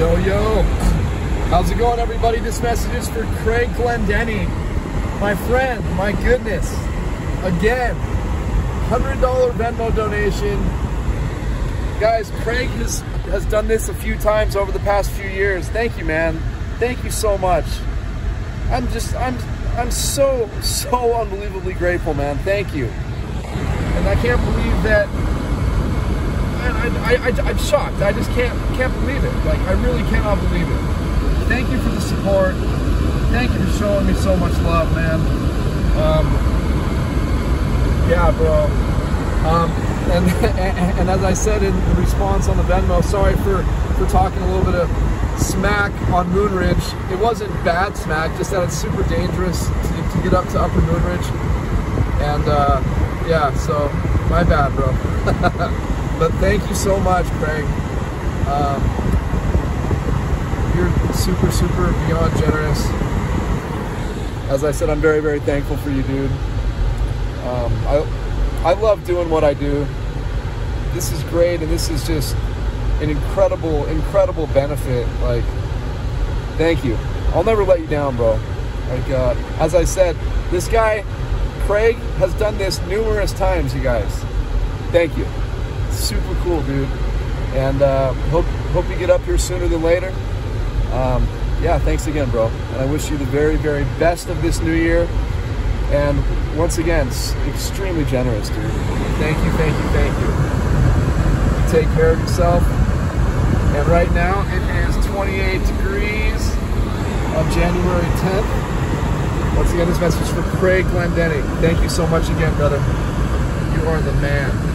Yo, yo. How's it going, everybody? This message is for Craig Glendenning. My friend, my goodness. Again, $100 Venmo donation. Guys, Craig has, has done this a few times over the past few years. Thank you, man. Thank you so much. I'm just, I'm, I'm so, so unbelievably grateful, man. Thank you. And I can't believe that I, I, I, am shocked. I just can't can't believe it. Like I really cannot believe it. Thank you for the support. Thank you for showing me so much love, man. Um, yeah, bro. Um, and, and, and as I said in response on the Venmo, sorry for for talking a little bit of smack on Moonridge. It wasn't bad smack, just that it's super dangerous to, to get up to Upper Moonridge. And uh, yeah, so my bad, bro. But thank you so much, Craig. Um, you're super, super beyond generous. As I said, I'm very, very thankful for you, dude. Um, I, I love doing what I do. This is great, and this is just an incredible, incredible benefit. Like, thank you. I'll never let you down, bro. Like, uh, as I said, this guy, Craig, has done this numerous times, you guys. Thank you super cool, dude. And uh, hope hope you get up here sooner than later. Um, yeah, thanks again, bro. And I wish you the very, very best of this new year. And once again, extremely generous, dude. Thank you, thank you, thank you. Take care of yourself. And right now, it is 28 degrees on January 10th. Once again, this message for Craig Glendenning. Thank you so much again, brother. You are the man.